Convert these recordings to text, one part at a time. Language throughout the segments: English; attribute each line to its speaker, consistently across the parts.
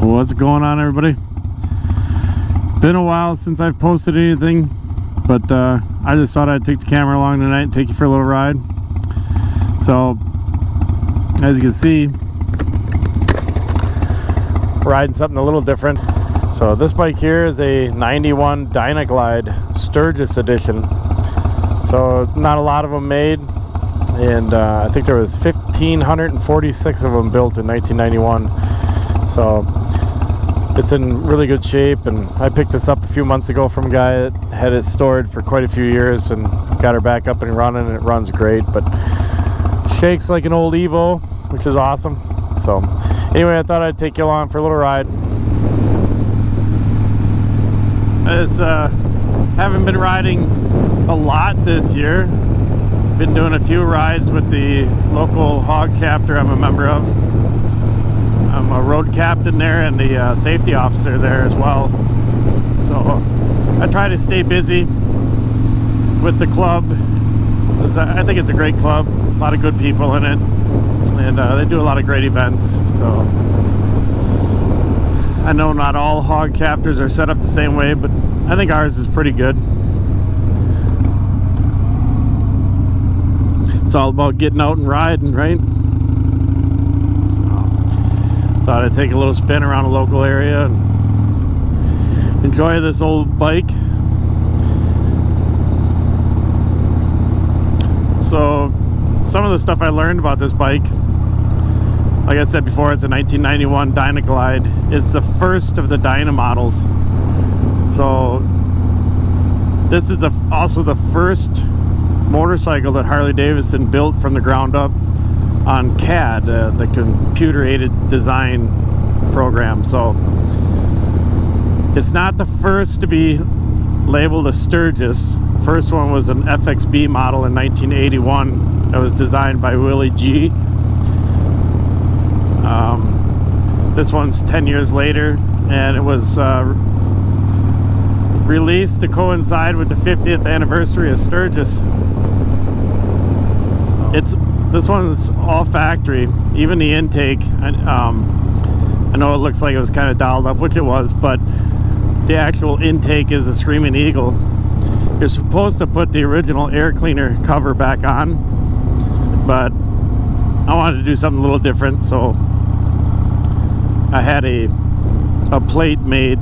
Speaker 1: What's going on, everybody? Been a while since I've posted anything, but uh, I just thought I'd take the camera along tonight and take you for a little ride. So, as you can see, riding something a little different. So this bike here is a 91 Dynaglide Sturgis edition. So not a lot of them made, and uh, I think there was 1,546 of them built in 1991. So it's in really good shape and I picked this up a few months ago from a guy that had it stored for quite a few years and got her back up and running and it runs great but shakes like an old Evo which is awesome. So anyway I thought I'd take you along for a little ride. As uh, haven't been riding a lot this year. Been doing a few rides with the local hog chapter I'm a member of I'm a road captain there and the uh, safety officer there as well. So I try to stay busy with the club. I think it's a great club, a lot of good people in it, and uh, they do a lot of great events. So I know not all hog chapters are set up the same way, but I think ours is pretty good. It's all about getting out and riding, right? Thought I'd take a little spin around a local area and enjoy this old bike. So, some of the stuff I learned about this bike, like I said before, it's a 1991 Dynaglide. It's the first of the Dyna models. So, this is the, also the first motorcycle that Harley Davidson built from the ground up on CAD, uh, the computer aided design program. So it's not the first to be labeled a Sturgis. First one was an FXB model in 1981 that was designed by Willie G. Um, this one's 10 years later and it was uh, released to coincide with the 50th anniversary of Sturgis. It's this one's all factory. Even the intake, um, I know it looks like it was kind of dialed up, which it was, but the actual intake is a Screaming Eagle. You're supposed to put the original air cleaner cover back on, but I wanted to do something a little different, so I had a a plate made,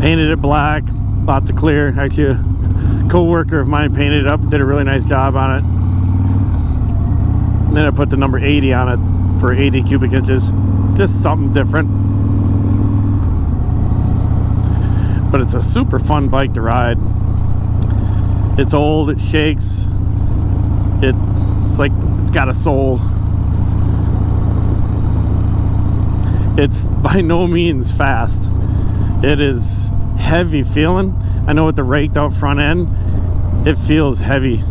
Speaker 1: painted it black, lots of clear. Actually, a co-worker of mine painted it up, did a really nice job on it then I put the number 80 on it for 80 cubic inches. Just something different. But it's a super fun bike to ride. It's old, it shakes. It, it's like it's got a soul. It's by no means fast. It is heavy feeling. I know with the raked out front end, it feels heavy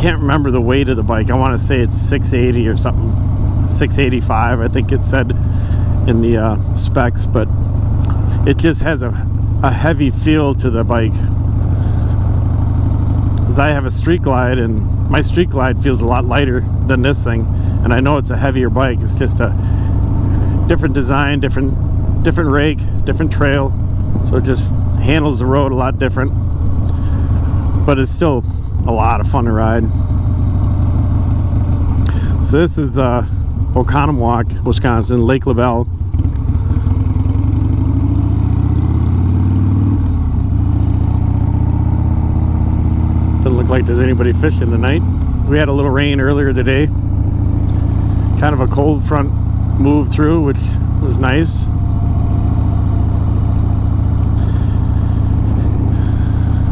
Speaker 1: can't remember the weight of the bike. I want to say it's 680 or something. 685, I think it said in the uh, specs, but it just has a, a heavy feel to the bike. Because I have a Street Glide, and my Street Glide feels a lot lighter than this thing. And I know it's a heavier bike. It's just a different design, different different rake, different trail. So it just handles the road a lot different. But it's still a lot of fun to ride. So this is uh, Oconomowoc, Wisconsin, Lake LaBelle. Doesn't look like there's anybody fishing tonight. We had a little rain earlier today. Kind of a cold front moved through, which was nice.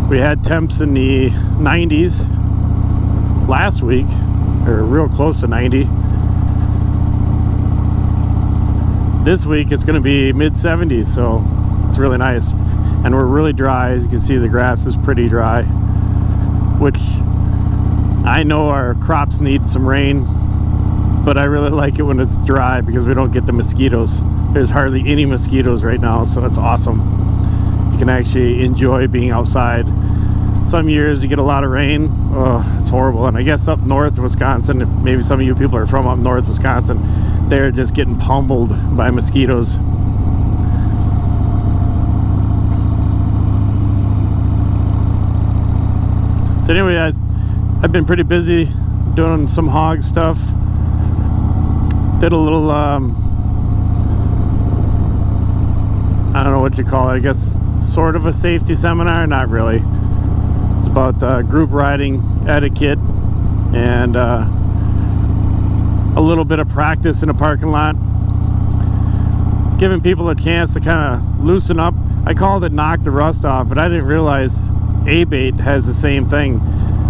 Speaker 1: We had temps in the 90s last week, or real close to 90. This week it's going to be mid 70s, so it's really nice. And we're really dry. As you can see, the grass is pretty dry, which I know our crops need some rain, but I really like it when it's dry because we don't get the mosquitoes. There's hardly any mosquitoes right now, so it's awesome can actually enjoy being outside. Some years you get a lot of rain, oh, it's horrible. And I guess up north Wisconsin, if maybe some of you people are from up north Wisconsin, they're just getting pummeled by mosquitoes. So anyway, I, I've been pretty busy doing some hog stuff. Did a little, um, I don't know what you call it. I guess sort of a safety seminar. Not really. It's about uh, group riding etiquette and uh, a little bit of practice in a parking lot. Giving people a chance to kind of loosen up. I called it knock the rust off, but I didn't realize ABATE has the same thing.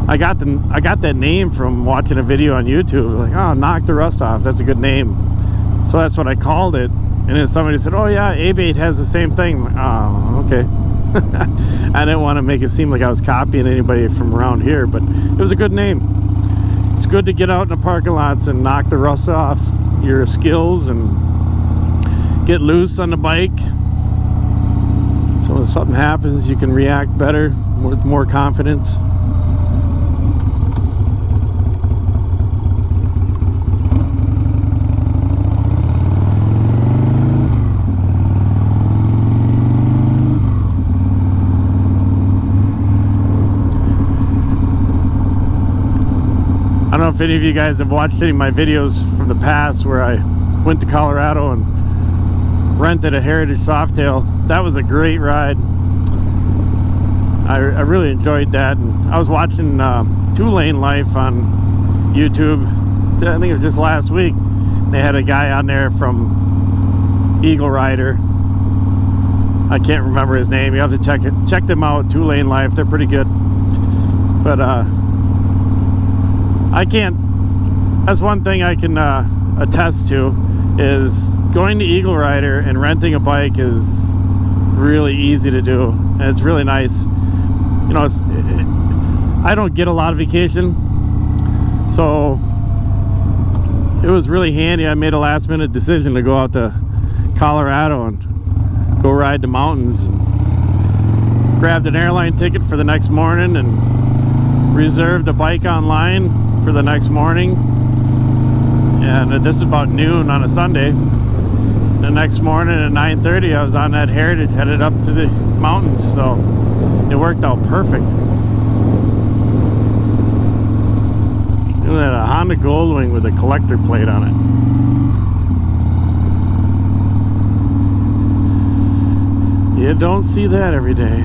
Speaker 1: I got the I got that name from watching a video on YouTube. Like, oh, knock the rust off. That's a good name. So that's what I called it. And then somebody said, oh yeah, ABATE has the same thing. Oh, okay. I didn't want to make it seem like I was copying anybody from around here, but it was a good name. It's good to get out in the parking lots and knock the rust off your skills and get loose on the bike. So when something happens, you can react better with more confidence. Know if any of you guys have watched any of my videos from the past where I went to Colorado and rented a Heritage Softail. That was a great ride. I, I really enjoyed that. And I was watching uh, Two Lane Life on YouTube. I think it was just last week. They had a guy on there from Eagle Rider. I can't remember his name. You have to check it. Check them out. Two Lane Life. They're pretty good. But uh, I can't. That's one thing I can uh, attest to is going to Eagle Rider and renting a bike is really easy to do, and it's really nice. You know, it, I don't get a lot of vacation, so it was really handy. I made a last minute decision to go out to Colorado and go ride the mountains. Grabbed an airline ticket for the next morning and reserved a bike online for the next morning. And this is about noon on a Sunday. The next morning at 9:30, I was on that Heritage headed up to the mountains. So it worked out perfect. Look at that, a Honda Goldwing with a collector plate on it. You don't see that every day.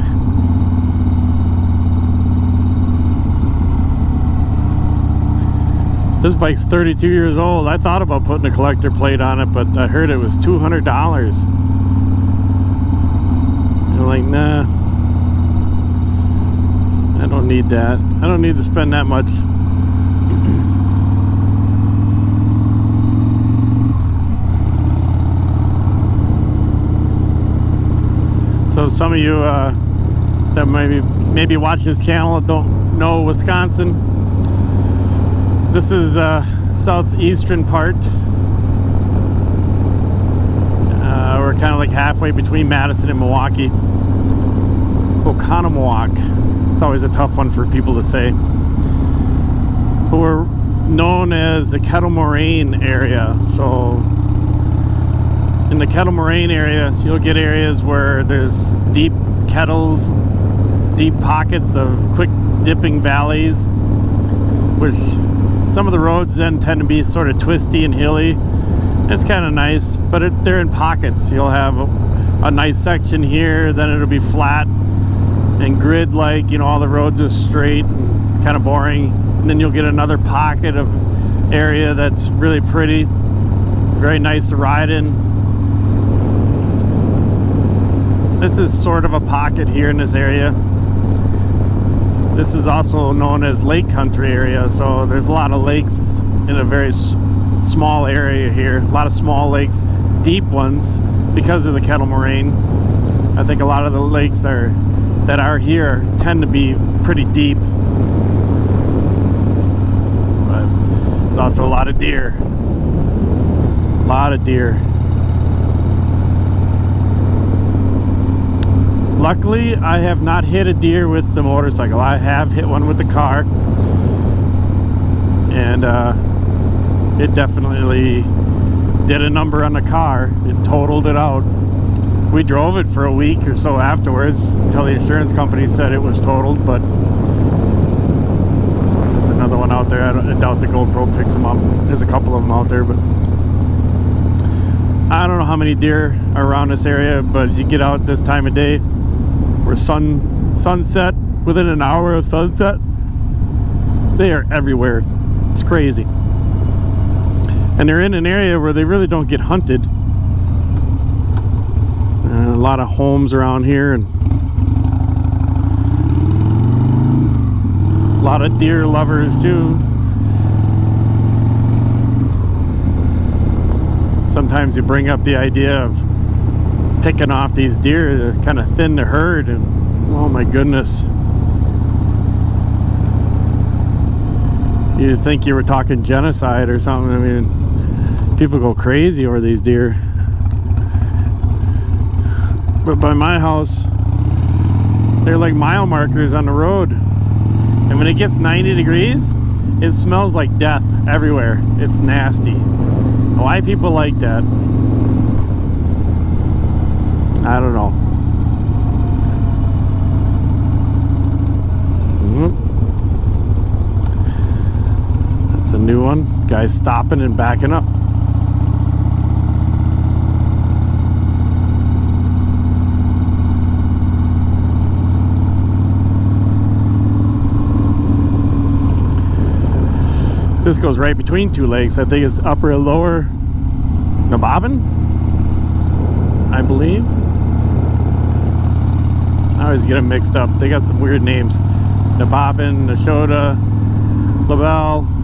Speaker 1: This bike's 32 years old. I thought about putting a collector plate on it, but I heard it was $200. I'm like, nah. I don't need that. I don't need to spend that much. So some of you uh, that maybe maybe watch this channel don't know Wisconsin. This is uh, southeastern part. Uh, we're kind of like halfway between Madison and Milwaukee. Oconomowoc. It's always a tough one for people to say. But we're known as the Kettle Moraine area. So in the Kettle Moraine area, you'll get areas where there's deep kettles, deep pockets of quick dipping valleys, which some of the roads then tend to be sort of twisty and hilly. It's kind of nice, but it, they're in pockets. You'll have a, a nice section here, then it'll be flat and grid like, you know, all the roads are straight and kind of boring. And then you'll get another pocket of area that's really pretty, very nice to ride in this is sort of a pocket here in this area. This is also known as lake country area, so there's a lot of lakes in a very small area here. A lot of small lakes, deep ones, because of the kettle moraine. I think a lot of the lakes are that are here tend to be pretty deep. But there's also a lot of deer. A lot of deer. Luckily, I have not hit a deer with the motorcycle. I have hit one with the car. And uh, it definitely did a number on the car. It totaled it out. We drove it for a week or so afterwards until the insurance company said it was totaled, but there's another one out there. I, I doubt the GoPro picks them up. There's a couple of them out there, but I don't know how many deer are around this area, but you get out this time of day where sun sunset within an hour of sunset, they are everywhere. It's crazy. And they're in an area where they really don't get hunted. Uh, a lot of homes around here and a lot of deer lovers too. Sometimes you bring up the idea of picking off these deer to kind of thin the herd and oh my goodness. You'd think you were talking genocide or something. I mean, people go crazy over these deer. But by my house, they're like mile markers on the road. And when it gets 90 degrees, it smells like death everywhere. It's nasty. Why people like that? I don't know. Hmm. That's a new one. Guys stopping and backing up. This goes right between two lakes. I think it's upper and lower Nemahbin, I believe. I always get them mixed up. They got some weird names. Nemahbin, Nashotah, LaBelle.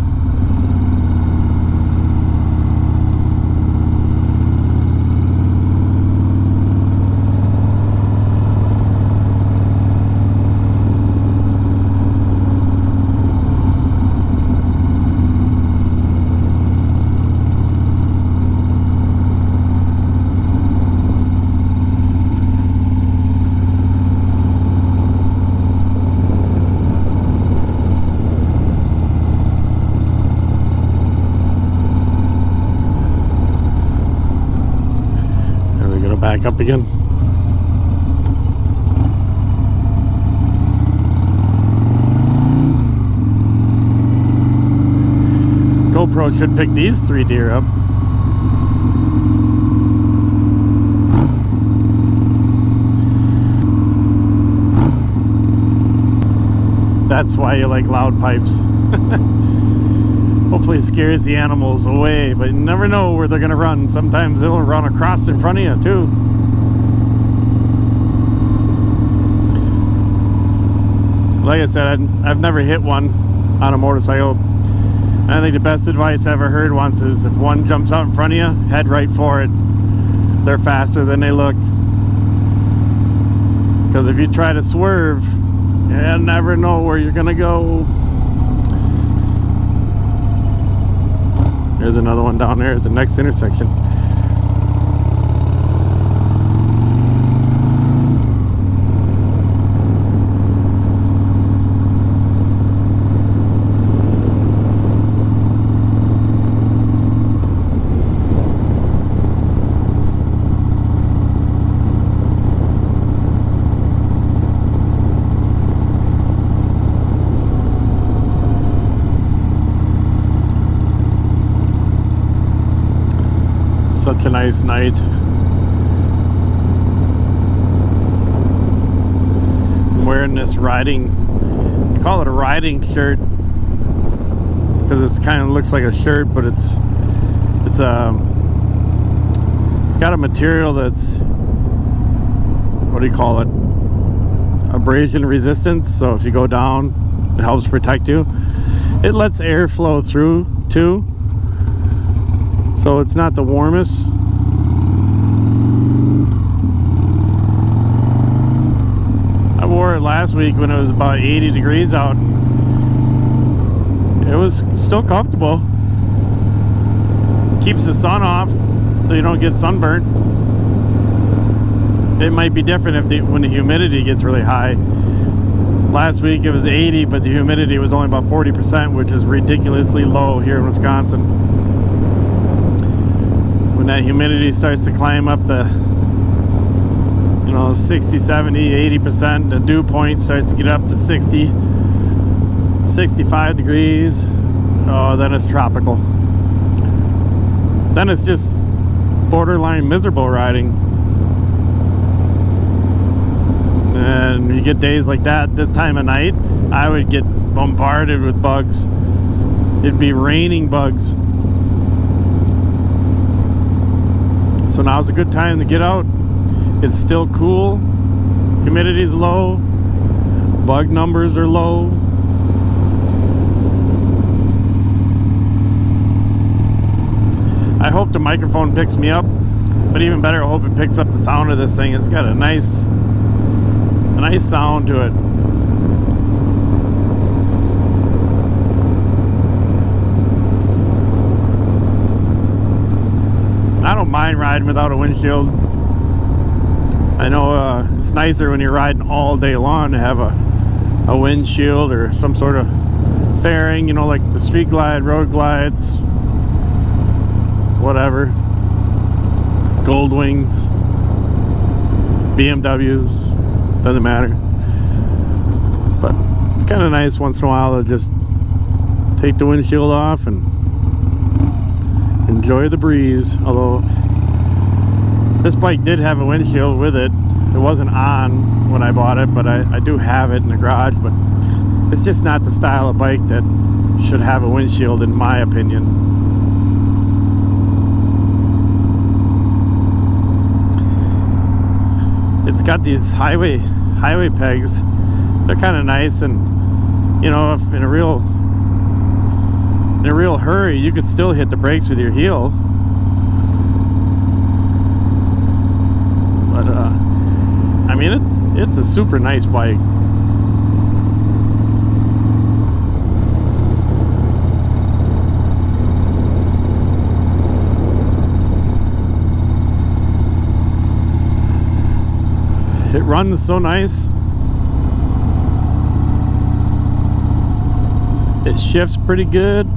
Speaker 1: Back up again. GoPro should pick these three deer up. That's why you like loud pipes. hopefully scares the animals away but you never know where they're gonna run. Sometimes they'll run across in front of you too. Like I said I've never hit one on a motorcycle. I think the best advice I ever heard once is if one jumps out in front of you head right for it. They're faster than they look. Because if you try to swerve you never know where you're gonna go There's another one down there at the next intersection. such a nice night. I'm wearing this riding, I call it a riding shirt because it's kind of looks like a shirt, but it's it's a um, it's got a material that's what do you call it? Abrasion resistance. So if you go down, it helps protect you. It lets air flow through too so it's not the warmest I wore it last week when it was about 80 degrees out. It was still comfortable. Keeps the sun off so you don't get sunburnt. It might be different if the, when the humidity gets really high. Last week it was 80 but the humidity was only about 40% which is ridiculously low here in Wisconsin. When that humidity starts to climb up the you know 60 70 80 percent the dew point starts to get up to 60 65 degrees oh then it's tropical. Then it's just borderline miserable riding. And you get days like that this time of night i would get bombarded with bugs. It'd be raining bugs. So now's a good time to get out. It's still cool. Humidity is low. Bug numbers are low. I hope the microphone picks me up, but even better, I hope it picks up the sound of this thing. It's got a nice, a nice sound to it. I don't mind riding without a windshield. I know uh, it's nicer when you're riding all day long to have a, a windshield or some sort of fairing, you know, like the street glide, road glides, whatever. Gold wings, BMWs, doesn't matter. But it's kind of nice once in a while to just take the windshield off and enjoy the breeze. Although this bike did have a windshield with it. It wasn't on when I bought it, but I, I do have it in the garage. But it's just not the style of bike that should have a windshield, in my opinion. It's got these highway highway pegs. They're kind of nice, and you know, if in a real in a real hurry, you could still hit the brakes with your heel. But uh, I mean, it's it's a super nice bike. It runs so nice. It shifts pretty good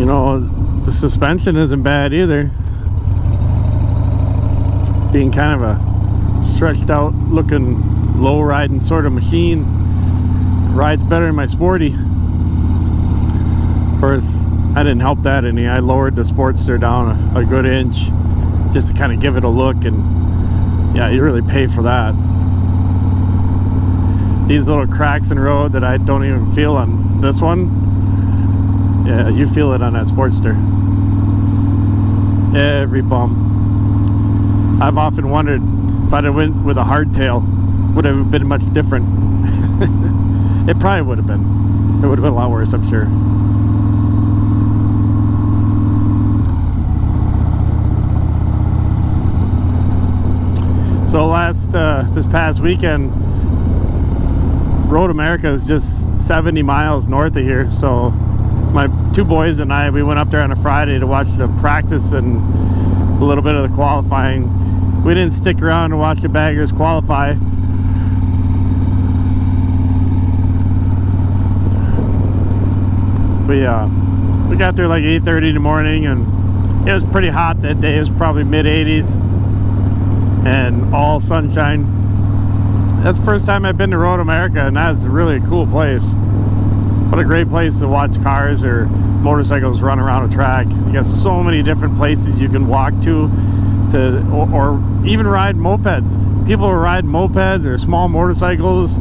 Speaker 1: you know, the suspension isn't bad either. Being kind of a stretched out looking low riding sort of machine. Rides better in my sporty. Of course, I didn't help that any. I lowered the Sportster down a, a good inch just to kind of give it a look and yeah, you really pay for that. These little cracks in road that I don't even feel on this one, yeah, you feel it on that Sportster. Every bump. I've often wondered if I'd have went with a hardtail, would it have been much different? it probably would have been. It would have been a lot worse, I'm sure. So last uh, this past weekend, Road America is just 70 miles north of here, so my two boys and I, we went up there on a Friday to watch the practice and a little bit of the qualifying. We didn't stick around to watch the baggers qualify. We uh, we got there like 8:30 in the morning, and it was pretty hot that day. It was probably mid 80s and all sunshine. That's the first time I've been to Road America, and that's really a cool place. What a great place to watch cars or motorcycles run around a track. You got so many different places you can walk to, to or, or even ride mopeds. People ride mopeds or small motorcycles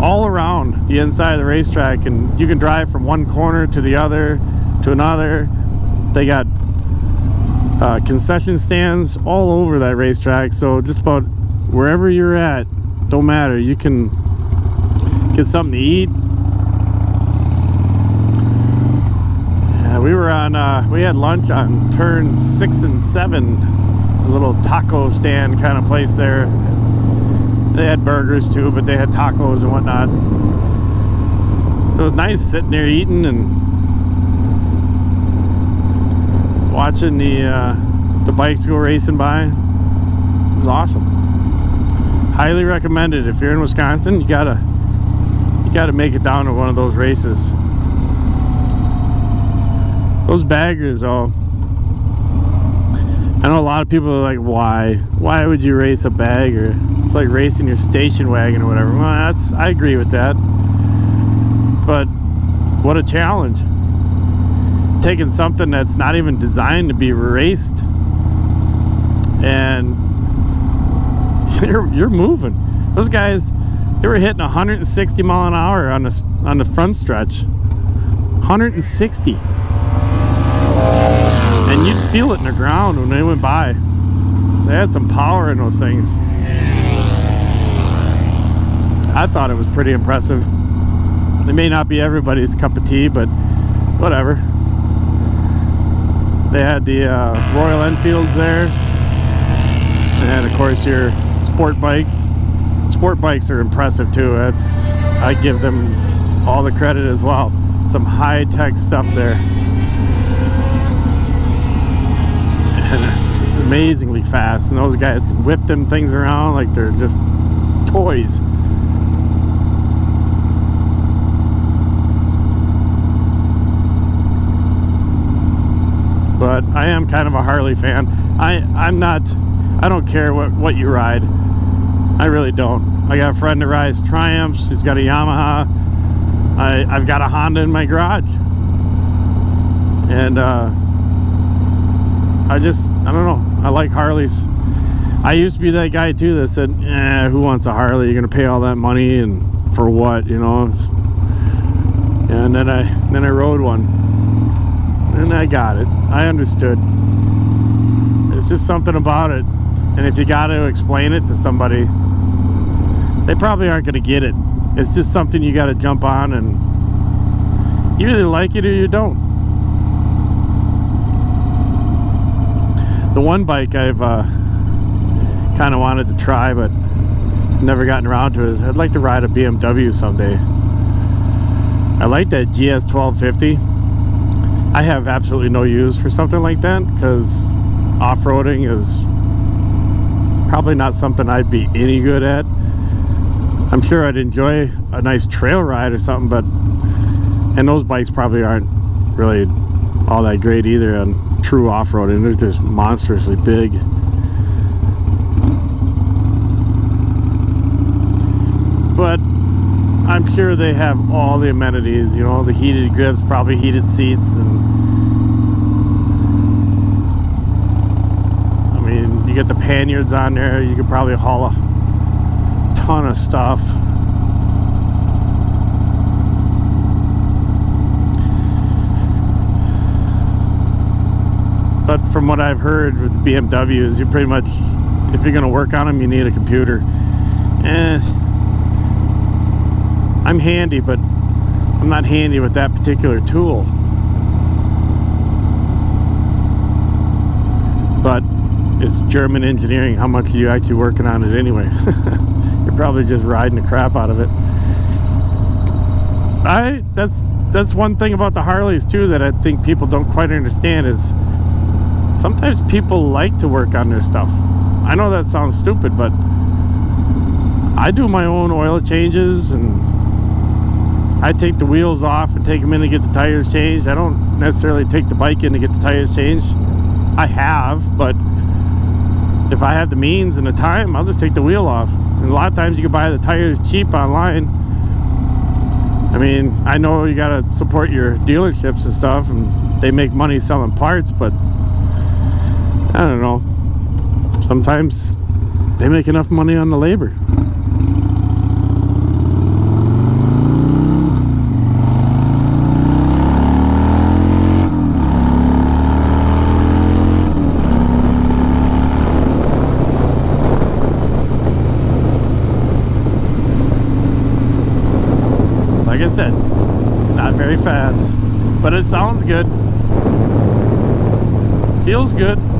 Speaker 1: all around the inside of the racetrack, and you can drive from one corner to the other to another. They got uh, concession stands all over that racetrack, so just about wherever you're at, don't matter. You can get something to eat, we were on, uh, we had lunch on turn six and seven, a little taco stand kind of place there. They had burgers too, but they had tacos and whatnot. So it was nice sitting there eating and watching the uh, the bikes go racing by. It was awesome. Highly recommended if you're in Wisconsin. You gotta you gotta make it down to one of those races. Those baggers, though. I know a lot of people are like, why? Why would you race a bagger? It's like racing your station wagon or whatever. Well, that's I agree with that. But what a challenge. Taking something that's not even designed to be raced and you're, you're moving. Those guys, they were hitting 160 mile an hour on the, on the front stretch. 160 and you'd feel it in the ground when they went by. They had some power in those things. I thought it was pretty impressive. It may not be everybody's cup of tea, but whatever. They had the uh, Royal Enfields there, and of course your sport bikes. Sport bikes are impressive too. That's I give them all the credit as well. Some high tech stuff there. it's amazingly fast and those guys whip them things around like they're just toys. But I am kind of a Harley fan. I I'm not I don't care what what you ride. I really don't. I got a friend that rides Triumphs he's got a Yamaha. I, I've got a Honda in my garage. And uh, I just, I don't know. I like Harleys. I used to be that guy too that said, eh, who wants a Harley? You're to pay all that money and for what, you know? And then I, then I rode one and I got it. I understood. It's just something about it. And if you got to explain it to somebody, they probably aren't to get it. It's just something you got to jump on and you either like it or you don't. The one bike I've uh, kind of wanted to try but never gotten around to is I'd like to ride a BMW someday. I like that GS 1250. I have absolutely no use for something like that because off-roading is probably not something I'd be any good at. I'm sure I'd enjoy a nice trail ride or something, but and those bikes probably aren't really all that great either on true off-roading. They're just monstrously big. But I'm sure they have all the amenities, you know, the heated grips, probably heated seats, and I mean, you get the panniers on there, you could probably haul a ton of stuff. But from what I've heard with BMWs, you pretty much, if you're going to work on them, you need a computer. And I'm handy, but I'm not handy with that particular tool. But it's German engineering. How much are you actually working on it anyway? you're probably just riding the crap out of it. I that's that's one thing about the Harleys too that I think people don't quite understand is sometimes people like to work on their stuff. I know that sounds stupid, but I do my own oil changes and I take the wheels off and take them in to get the tires changed. I don't necessarily take the bike in to get the tires changed. I have, but if I have the means and the time, I'll just take the wheel off. And a lot of times you can buy the tires cheap online. I mean, I know you got to support your dealerships and stuff, and they make money selling parts, but I don't know. Sometimes they make enough money on the labor. Like I said, not very fast, but it sounds good. Feels good.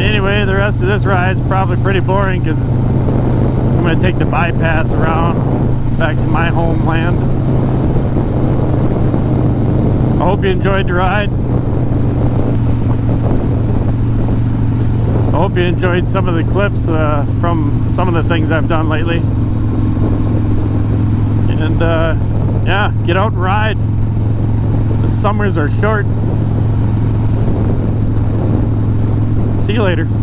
Speaker 1: Anyway, the rest of this ride is probably pretty boring because I'm going to take the bypass around back to my homeland. I hope you enjoyed the ride. I hope you enjoyed some of the clips uh, from some of the things I've done lately. And uh, yeah, get out and ride. The summers are short. See you later.